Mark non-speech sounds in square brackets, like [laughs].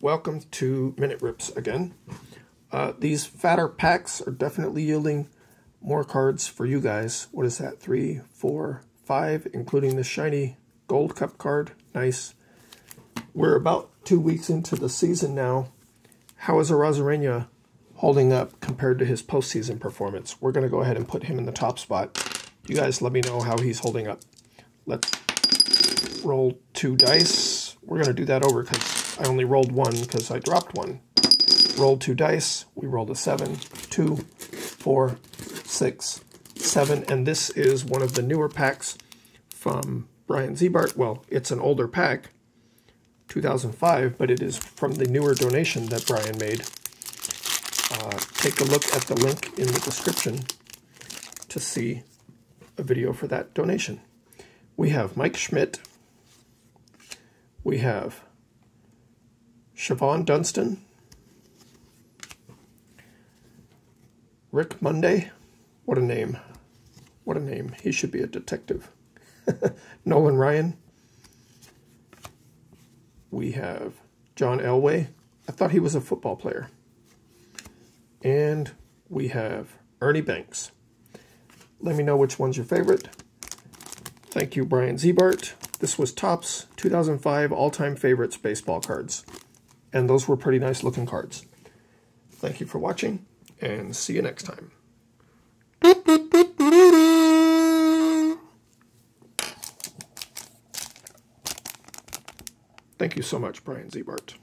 Welcome to Minute Rips again. Uh, these fatter packs are definitely yielding more cards for you guys. What is that? Three, four, five, including the shiny gold cup card. Nice. We're about two weeks into the season now. How is Arozarena holding up compared to his postseason performance? We're going to go ahead and put him in the top spot. You guys let me know how he's holding up. Let's roll two dice. We're going to do that over because I only rolled one because I dropped one. Rolled two dice. We rolled a seven, two, four, six, seven, and this is one of the newer packs from Brian Ziebart. Well, it's an older pack, 2005, but it is from the newer donation that Brian made. Uh, take a look at the link in the description to see a video for that donation. We have Mike Schmidt. We have Shawon Dunston. Rick Monday. What a name. What a name. He should be a detective. [laughs] Nolan Ryan. We have John Elway. I thought he was a football player. And we have Ernie Banks. Let me know which one's your favorite. Thank you, Brian Ziebart. This was Topps 2005 all-time favorites baseball cards. And those were pretty nice looking cards. Thank you for watching, and see you next time. Thank you so much, Brian Ziebart.